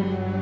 Amen.